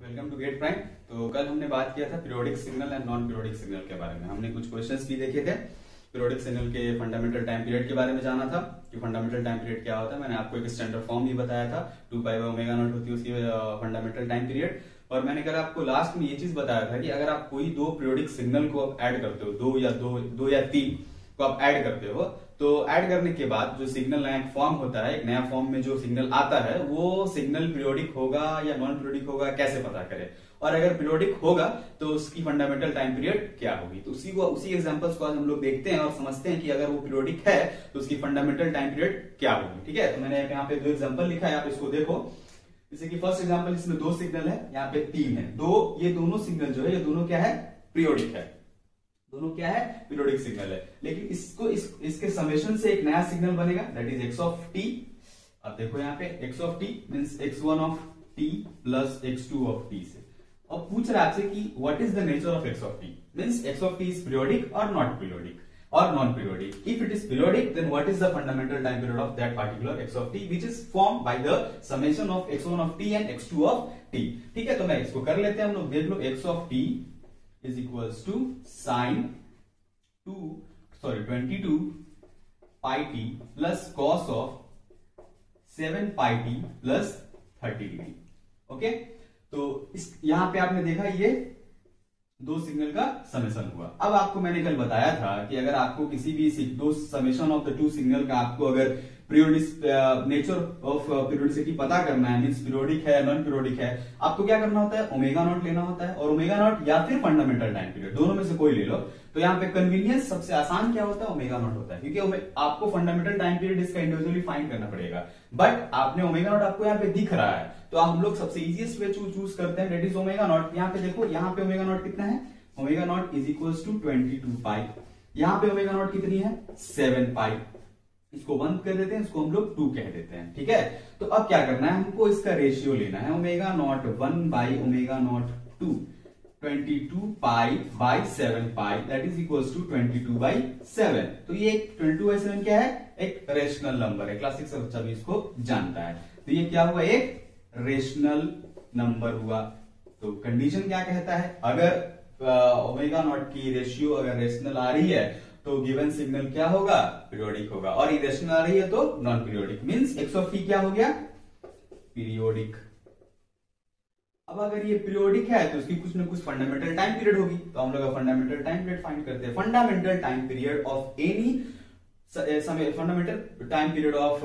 Welcome to get prime. तो कल हमने बात किया था periodic signal and non periodic signal के बारे में। हमने कुछ क्वेश्चंस भी देखे थे। पीरियोडिक सिग्नल के फंडामेंटल टाइम पीरियड के बारे में जाना था। कि फंडामेंटल टाइम पीरियड क्या होता है, मैंने आपको एक स्टैंडर्ड फॉर्म भी बताया था। टू पाई ओमेगा नॉट होती है उसकी फंडामेंटल टाइम पीरियड और मैंने कल आपको लास्ट में ये चीज़ बताया था कि अगर आप कोई दो पीरियोडिक सिग्नल को ऐड करते हो, दो या दो दो या तीन को आप ऐड करते हो तो ऐड करने के बाद जो सिग्नल नया फॉर्म होता है, एक नया फॉर्म में जो सिग्नल आता है, वो सिग्नल पीरियोडिक होगा या नॉन पीरियोडिक होगा, कैसे पता करें? और अगर पीरियोडिक होगा तो उसकी फंडामेंटल टाइम पीरियड क्या होगी? तो उसी को, उसी एग्जांपल्स को आज हम लोग देखते हैं और समझते हैं कि अगर वो पीरियोडिक है तो उसकी फंडामेंटल टाइम पीरियड क्या होगी? ठीक है? तो मैंने यहाँ पे दो एग्ज़ाम्पल लिखा है, आप इसको देखो। जैसे कि फ़र्स्ट एग्ज़ाम्पल इसमें दो सिग्नल है, यहाँ पे तीन है। दो, ये दोनों सिग्नल जो है, ये दोनों क्या है? पीरियोडिक है। दोनों क्या है? पीरियोडिक सिग्नल है। लेकिन इसको इस, इसके समेशन से एक नया सिग्नल बनेगा। That is x of t अब देखो यहाँ पे x of t mean x one of t plus x two of t से। और पूछ रहा आपसे कि what is the nature of x of t means x of t is periodic और not periodic or non-periodic. If it is periodic, then what is the fundamental time period of that particular x of t, which is formed by the summation of x1 of t and x2 of t. ठीक है तो मैं इसको कर लेते हैं हम लोग। देख लो x of t is equals to sine 2 sorry 22 pi t plus cos of 7 pi t plus 30 degree okay तो इस, यहाँ पे आपने देखा ये दो सिग्नल का समेशन हुआ। अब आपको मैंने कल बताया था कि अगर आपको किसी भी दो summation of the two signal का आपको अगर पीरियोडिक नेचर ऑफ़ पीरियोडिसिटी पता करना है मीन्स पीरियोडिक है नॉन पीरियोडिक है, आपको क्या करना होता है? ओमेगा नॉट लेना होता है और ओमेगा नॉट या फिर फंडामेंटल टाइम पीरियड दोनों में से कोई ले लो। तो यहाँ पे कन्वीनियंस सबसे आसान क्या होता है? ओमेगा नॉट होता है, क्योंकि आपको फंडामेंटल टाइम पीरियड इसका इंडिविजुअली फाइन करना पड़ेगा। बट आपने ओमेगा नॉट आपको यहाँ पे दिख रहा है तो हम लोग सबसे इजिएस्ट वे चूज़ करते हैं डेट इज़ ओमेगा नॉट यहाँ पे देखो, यहाँ पे ओमेगा नॉट कितना है? Omega naught is equal to twenty two pi यहाँ पे ओमेगा नॉट कितनी है? सेवन पाई इसको वन कर देते हैं, इसको हम लोग टू कह देते हैं, ठीक है? तो अब क्या करना है, हमको इसका रेशियो लेना है omega naught one by omega naught two 22 pi by seven pi that is equal to 22 by seven तो ये 22 बाई सेवन क्या है? एक रेशनल नंबर है। क्लासिक से बच्चा भी इसको जानता है। तो ये क्या हुआ? एक रेशनल नंबर हुआ। तो कंडीशन क्या कहता है? अगर ओमेगा नॉट की रेशियो अगर रेशनल आ रही है तो गिवन सिग्नल क्या होगा? पीरियोडिक होगा। और इरेशनल आ रही है तो non periodic means x of t क्या हो गया? पीरियोडिक अब अगर ये पीरियोडिक है तो उसकी कुछ ना कुछ फंडामेंटल टाइम पीरियड होगी। तो हम लोग फंडामेंटल टाइम पीरियड फाइंड करते हैं। Fundamental time period of any fundamental time period of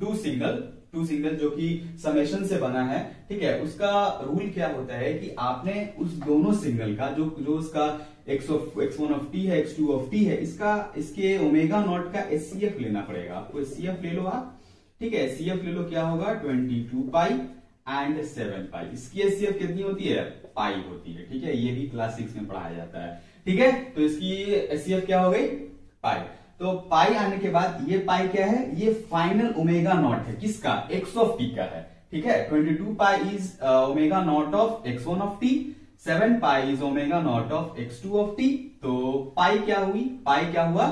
two signal two signal जो कि समेशन से बना है, ठीक है? उसका रूल क्या होता है कि आपने उस दोनों सिग्नल का, जो जो उसका x of x one of t है एक्स टू ऑफ़ टी है, इसका, इसके ओमेगा नॉट का एस लेना पड़ेगा। आपको एस ले लो आप, ठीक है? एस ले लो, क्या होगा? Twenty pi and seven pi इसकी एस कितनी होती है? पाई होती है, ठीक है? ये भी क्लास सिक्स में पढ़ाया जाता है, ठीक है? तो इसकी एस क्या हो गई? पाई तो पाई आने के बाद ये पाई क्या है? ये फाइनल ओमेगा नॉट है। किसका? एक्स ऑफ़ टी का है। ठीक है? 22 pi is omega naught of x one of t seven pi is omega naught of x two of t तो पाई क्या हुई? पाई क्या हुआ?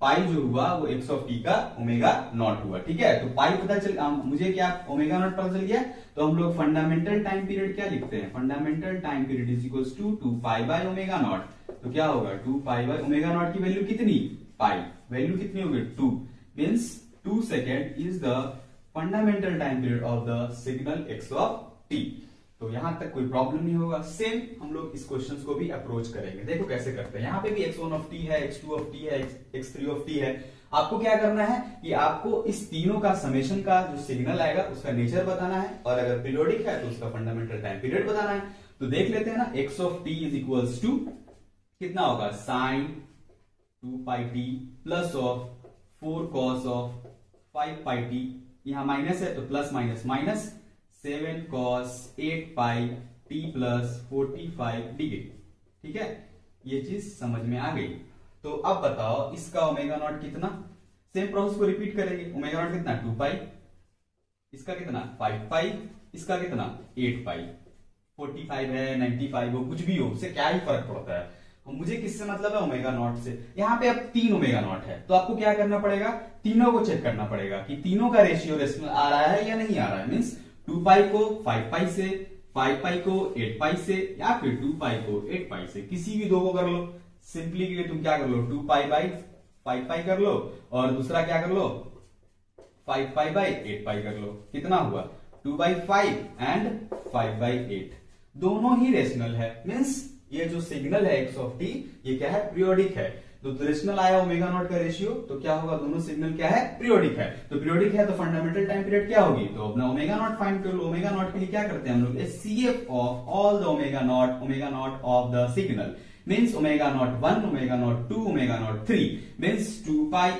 पाई जो हुआ, वो एक्स ऑफ़ टी का ओमेगा नॉट हुआ। ठीक है? तो पाई पता चल मुझे क्या ओमेगा नॉट पता चल गया? तो हम लोग फंडामेंटल टाइम पीरियड क्या लिखते हैं? Fundamental time period is equal to two pi by omega naught तो क्या होगा? Two pi by omega naught की वैल्यू कितनी? पाई वैल्यू कितनी होगी? Two means two second is the fundamental time period of the signal x of t तो यहाँ तक कोई प्रॉब्लम नहीं होगा. सेम हम लोग इस क्वेश्चन को भी अप्रोच करेंगे. देखो कैसे करते हैं. यहाँ पे भी एक्स वन ऑफ़ टी है एक्स टू ऑफ़ टी है एक्स थ्री ऑफ़ टी है. आपको क्या करना है? कि आपको इस तीनों का समेशन का जो सिग्नल आएगा, उसका नेचर बताना है. और अगर पीरियोडिक है तो उसका फंडामेंटल टाइम पीरियड बताना है. तो देख लेते हैं ना x of t is equals to कितना होगा? Sine two pi t plus of four cos of five pi t यहाँ माइनस है तो plus minus minus seven cos eight pi t plus forty five degree ठीक है? ये चीज़ समझ में आ गई। तो अब बताओ इसका ओमेगा नॉट कितना? सेम प्रोसेस को रिपीट करेंगे। ओमेगा नॉट कितना? टू पाई इसका कितना? फाइव पाई इसका कितना? एट पाई फोर्टी फाइव है नाइनटी फाइव हो, कुछ भी हो, उससे क्या ही फ़र्क पड़ता है? मुझे किससे मतलब है ओमेगा नॉट से? यहाँ पे अब तीन ओमेगा नॉट है। तो आपको क्या करना पड़ेगा? तीनों को चेक करना पड़ेगा कि तीनों का रेशियो रेशनल आ रहा है या नहीं आ रहा है। मीन्स टू पाई को फाइव पाई से फाइव पाई को एट पाई से या फिर टू पाई को एट पाई से। किसी भी दो को कर लो। सिंपली के लिए तुम क्या कर लो? Two pi by five pi कर लो और दूसरा क्या कर लो? Five pi by eight pi कर लो। कितना हुआ? Two by five and five by eight दोनों ही रेशनल है। मीन्स ये जो सिग्नल है एक्स ऑफ़ टी ये क्या है? पीरियोडिक है। तो रेशनल आया ओमेगा नॉट का रेशियो तो क्या होगा? दोनों सिग्नल क्या है? पीरियोडिक है। तो पीरियोडिक है तो फंडामेंटल टाइम पीरियड क्या होगी? तो अपना ओमेगा नॉट फाइंड कर ओमेगा नॉट के लिए क्या करते हैं हम लोग? C F of all the omega naught omega naught of the signal means omega naught one omega naught two omega naught three means two pi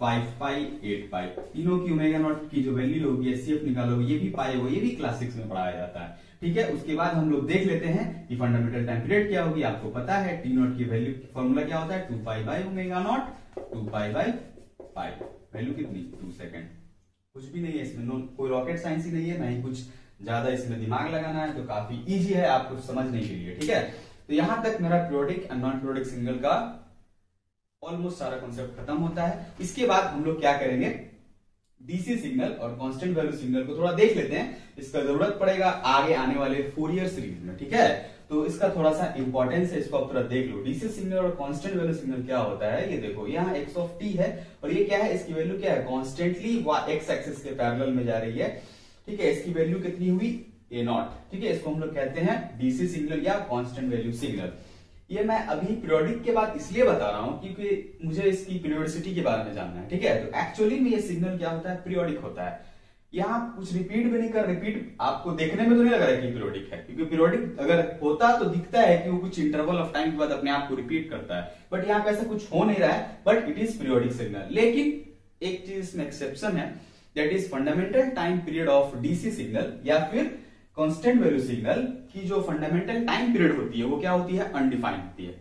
five pi eight pi तीनों की omega naught की जो value होगी S निकालोगे, ये भी पाई होगा, ये भी क्लास सिक्स में पढ़ाया जाता है। ठीक है? उसके बाद हम लोग देख लेते हैं कि फंडामेंटल टाइम पीरियड क्या होगी। आपको पता है टी नॉट की वैल्यू फॉर्मूला क्या होता है? Two pi by omega naught two pi by pi value कितनी? टू सेकेंड कुछ भी नहीं है इसमें। नो कोई रॉकेट साइंस ही नहीं है। नहीं कुछ ज़्यादा इसमें दिमाग लगाना है तो काफ़ी इजी है आपको समझने के लिए, ठीक है? तो यहाँ तक मेरा periodic and non periodic signal का ऑलमोस्ट सारा कॉन्सेप्ट खत्म होता है। इसके बाद हम लोग क्या करेंगे? डीसी सिग्नल और कांस्टेंट वैल्यू सिग्नल को थोड़ा देख लेते हैं। इसका ज़रूरत पड़ेगा आगे आने वाले फोर ईयर सीरीज़ में, ठीक है? तो इसका थोड़ा सा इंपॉर्टेंस है, इसको आप थोड़ा देख लो। डीसी सिग्नल और कांस्टेंट वैल्यू सिग्नल क्या होता है? ये देखो, यहाँ एक्स ऑफ़ टी है और ये क्या है? इसकी वैल्यू क्या है? कॉन्स्टेंटली एक्स एक्सिस के पैरल में जा रही है। ठीक है, इसकी वैल्यू कितनी हुई? ए नॉट ठीक है, इसको हम लोग कहते हैं डीसी सिग्नल या कॉन्स्टेंट वैल्यू सिग्नल ये मैं अभी पीरियोडिक के बाद इसलिए बता रहा हूँ क्योंकि मुझे इसकी पीरियोडिसिटी के बारे में जानना है, ठीक है? तो एक्चुअली में ये सिग्नल क्या होता है? पीरियोडिक होता है। यहाँ कुछ रिपीट भी नहीं कर रिपीट आपको देखने में तो नहीं लग रहा है कि पीरियोडिक है, क्योंकि पीरियोडिक अगर होता तो दिखता है कि वो कुछ इंटरवल ऑफ़ टाइम के बाद अपने आप को रिपीट करता है। बट यहाँ पे ऐसा कुछ हो नहीं रहा है but it is periodic signal लेकिन एक चीज़ इसमें एक्सेप्शन है that is fundamental time period of DC signal या फिर कांस्टेंट वैल्यू सिग्नल की जो फंडामेंटल टाइम पीरियड होती है, वो क्या होती है? अनडिफाइंड होती है।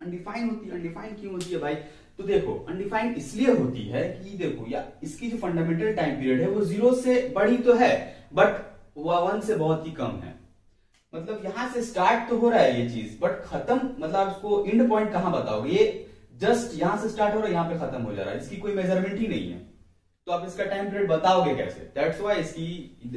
अनडिफाइंड होती है। अनडिफाइंड क्यों होती है भाई? तो देखो अनडिफाइंड इसलिए होती है कि देखो, या इसकी जो फंडामेंटल टाइम पीरियड है, वो ज़ीरो से बड़ी तो है बट वन से बहुत ही कम है। मतलब यहाँ से स्टार्ट तो हो रहा है ये चीज़ बट खत्म मतलब इसको इंड पॉइंट कहाँ बताओगे? ये जस्ट यहाँ से स्टार्ट हो रहा है, यहाँ पे खत्म हो जा रहा है। इसकी कोई मेज़रमेंट ही नहीं है। तो आप इसका टाइम पीरियड बताओगे कैसे? दैट्स वाई इसकी,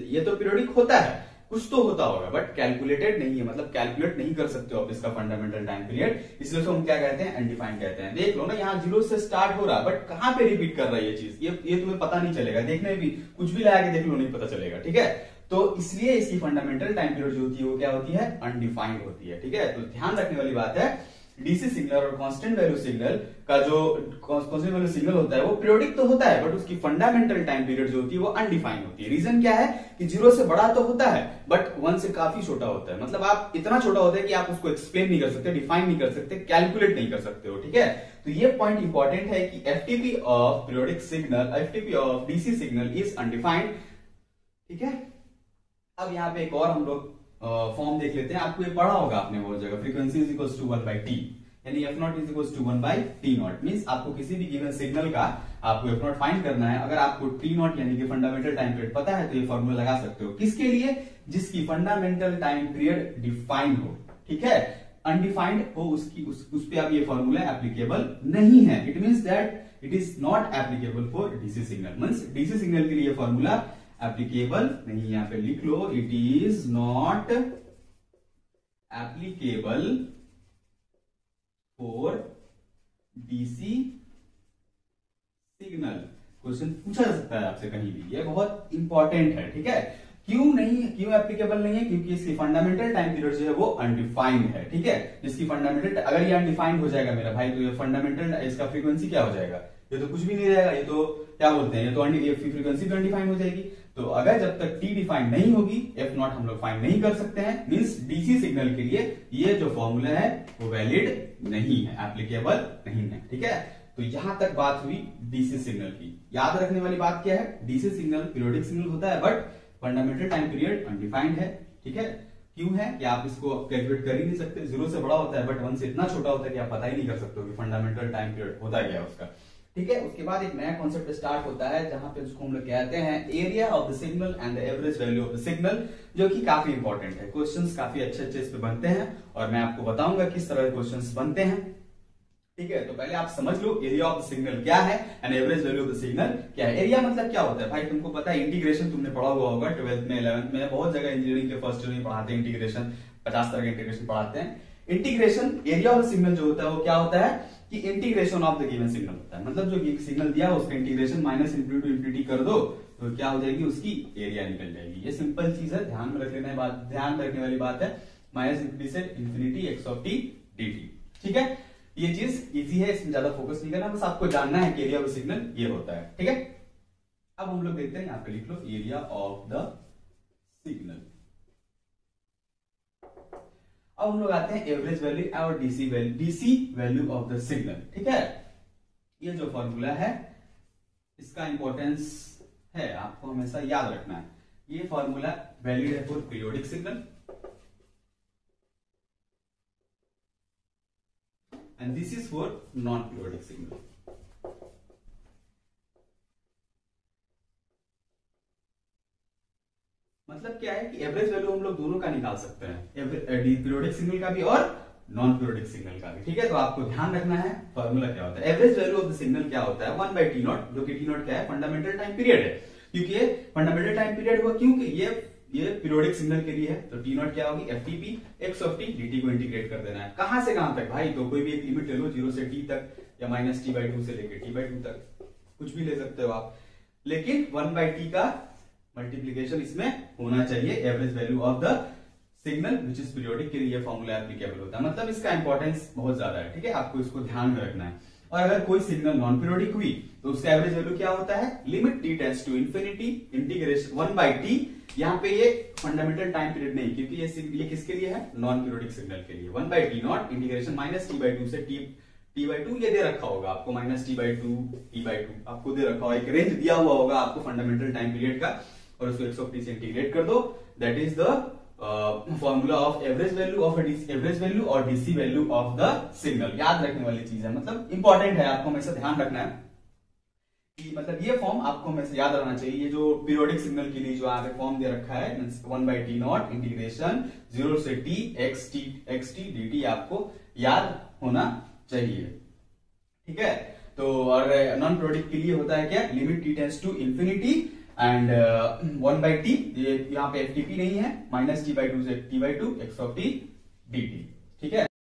ये तो पीरियोडिक होता है। कुछ तो होता होगा बट कैलकुलेटेड नहीं है। मतलब कैलकुलेट नहीं कर सकते हो आप इसका फंडामेंटल टाइम पीरियड इसलिए तो हम क्या कहते हैं? अनडिफाइंड कहते हैं। देख लो ना, यहाँ ज़ीरो से स्टार्ट हो रहा है बट कहाँ पे रिपीट कर रहा है ये चीज़? ये ये तुम्हें पता नहीं चलेगा। देखने भी, कुछ भी लगा के देख लो, नहीं पता चलेगा, ठीक है? तो इसलिए इसकी फंडामेंटल टाइम पीरियड जो होती है, वो क्या होती है? अनडिफाइंड होती है, ठीक है? तो ध्यान रखने वाली बात है डीसी सिग्नल और कांस्टेंट वैल्यू सिग्नल का जो कांस्टेंट वैल्यू सिग्नल होता है, वो पीरियोडिक तो होता है बट उसकी फंडामेंटल टाइम पीरियड जो होती है, वो अनडिफाइंड होती है। रीजन क्या है कि ज़ीरो से बड़ा तो होता है बट वन से काफ़ी छोटा होता है। मतलब आप इतना छोटा होता है कि आप उसको एक्सप्लेन नहीं कर सकते डिफाइन नहीं कर सकते कैलकुलेट नहीं कर सकते हो, ठीक है? तो ये पॉइंट इंपॉर्टेंट है कि FTP of periodic signal FTP of DC signal is undefined ठीक है? अब यहाँ पे एक और हम लोग फॉर्म देख लेते हैं। आपको ये पढ़ा होगा आपने बहुत जगह। Frequency is equal to one by T यानी F naught is equal to one by T naught mean आपको किसी भी गिवन सिग्नल का आपको एफ़ नॉट फाइंड करना है। अगर आपको टी नॉट यानी कि फंडामेंटल टाइम पीरियड पता है तो ये फॉर्मूला लगा सकते हो। किसके लिए? जिसकी फंडामेंटल टाइम पीरियड डिफाइंड हो। ठीक है? अनडिफाइंड हो उसकी उस, उस पे आप ये फॉर्मूला एप्लीकेबल नहीं है। It means that it is not applicable for DC signal mean DC signal के लिए फॉर्मूला एप्लीकेबल नहीं, यहाँ पे लिख लो it is not applicable for DC signal question पूछा जा सकता है आपसे कहीं भी। ये बहुत इंपॉर्टेंट है, ठीक है? क्यों नहीं, क्यों एप्लीकेबल नहीं है? क्योंकि इसकी फंडामेंटल टाइम पीरियड जो है वो अनडिफाइंड है, ठीक है? जिसकी फंडामेंटल अगर ये अनडिफाइंड हो जाएगा मेरा भाई तो ये फंडामेंटल इसका फ्रीक्वेंसी क्या हो जाएगा? ये तो कुछ भी नहीं रहेगा, ये तो क्या बोलते हैं? ये तो ये फ्रीक्वेंसी भी अनडिफाइंड हो जाएगी। तो अगर जब तक टी डिफाइंड नहीं होगी एफ़ नॉट हम लोग फाइंड नहीं कर सकते हैं। मीन्स डीसी सिग्नल के लिए ये जो फॉर्मूला है, वो वैलिड नहीं है एप्लीकेबल नहीं है, ठीक है? तो यहाँ तक बात हुई डीसी सिग्नल की। याद रखने वाली बात क्या है? डीसी सिग्नल पीरियोडिक सिग्नल होता है but fundamental time period undefined है, ठीक है? क्यों है? कि आप इसको कैलकुलेट कर ही नहीं सकते। ज़ीरो से बड़ा होता है बट वन से इतना छोटा होता है कि आप पता ही नहीं कर सकते हो कि फंडामेंटल टाइम पीरियड होता क्या है उसका। ठीक है? उसके बाद एक नया कॉन्सेप्ट स्टार्ट होता है, जहाँ पे उसको हम लोग कहते हैं area of the signal and the average value of the signal जो कि काफ़ी इंपॉर्टेंट है। क्वेश्चंस काफ़ी अच्छे अच्छे इस पे बनते हैं, और मैं आपको बताऊँगा किस तरह के क्वेश्चंस बनते हैं। ठीक है? तो पहले आप समझ लो एरिया ऑफ़ द सिग्नल क्या है and average value of the signal क्या है? एरिया मतलब क्या होता है? भाई, तुमको पता है इंटीग्रेशन तुमने पढ़ा हुआ होगा ट्वेल्थ में इलेवंथ में, बहुत जगह इंजीनियरिंग के फ़र्स्ट ईयर में पढ़ाते हैं इंटीग्रेशन पचास तरह के इंटीग्रेशन पढ़ाते हैं। इंटीग्रेशन एरिया ऑफ़ सिग्नल जो होता है, वो क्या होता है? कि integration of the given signal होता है। मतलब जो सिग्नल दिया, उसका integration minus infinity to infinity कर दो तो क्या हो जाएगी? उसकी एरिया निकल जाएगी। ये सिंपल चीज़ है, ध्यान में रखने बात ध्यान रखने वाली बात है। माइनस इंफिनिटी से infinity X of T D ठीक है? ये चीज़ इजी है, इसमें ज़्यादा फोकस नहीं करना, बस आपको जानना है कि एरिया ऑफ़ सिग्नल ये होता है। ठीक है? अब हम लोग देखते हैं, यहाँ पे लिख लो एरिया ऑफ़ द सिग्नल अब हम लोग आते हैं एवरेज वैल्यू और DC value DC value of the signal ठीक है? ये जो फॉर्मूला है, इसका इंपॉर्टेंस है, आपको हमेशा याद रखना है। ये फॉर्मूला वैलिड है for periodic signal and this is for non periodic signal मतलब क्या है कि एवरेज वैल्यू हम लोग दोनों का निकाल सकते हैं। पीरियोडिक सिग्नल का भी और नॉन पीरियोडिक सिग्नल का भी। ठीक है तो आपको ध्यान रखना है फॉर्मूला क्या होता है। Average value of the signal क्या होता है? वन बाई टी नॉट जो कि टी नॉट क्या है? फंडामेंटल टाइम पीरियड है। क्योंकि फंडामेंटल टाइम पीरियड हुआ क्योंकि ये ये पीरियोडिक सिग्नल के लिए है। तो टी नॉट क्या होगी? F T P X of T D T को इंटीग्रेट कर देना है। कहाँ से कहाँ तक? भाई तो कोई भी एक लिमिट ले लो ज़ीरो से टी तक या माइनस टी बाई टू से लेकर टी बाई टू तक। कुछ भी ले सकते हो आप। लेकिन वन बाई टी का मल्टीप्लीकेशन इसमें होना चाहिए average value of the signal which is periodic के लिए फॉर्मूला एप्लीकेबल होता है। मतलब इसका इंपॉर्टेंस बहुत ज़्यादा है, ठीक है? आपको इसको ध्यान में रखना है। और अगर कोई सिग्नल नॉन पीरियोडिक हुई तो उसका एवरेज वैल्यू क्या होता है? Limit T tends to infinity integration one by T यहाँ पे ये फंडामेंटल टाइम पीरियड नहीं, क्योंकि ये ये किसके लिए है? नॉन पीरियोडिक सिग्नल के लिए। One by T naught integration minus T by two से टी टी बाई टू ये दे रखा होगा आपको। Minus T by two T by two आपको दे रखा होगा। एक रेंज दिया हुआ होगा आपको फंडामेंटल टाइम पीरियड का। और उसको एक्स ऑफ़ टी से इंटीग्रेट कर दो. That is the formula of average value of average value और DC value of the signal याद रखने वाली चीज़ है. मतलब इंपॉर्टेंट है. आपको हमेशा ध्यान रखना है. कि मतलब ये फॉर्म आपको हमेशा याद रखना चाहिए. ये जो पीरियोडिक सिग्नल के लिए जो पे फॉर्म दे रखा है one by T naught integration zero से T X T X T D T आपको याद होना चाहिए. ठीक है? तो और नॉन पीरियोडिक के लिए होता है क्या? Limit T tends to infinity and one by T यहाँ पे एफ़ नहीं है माइनस टी बाई टू से T by two X of T D T ठीक है?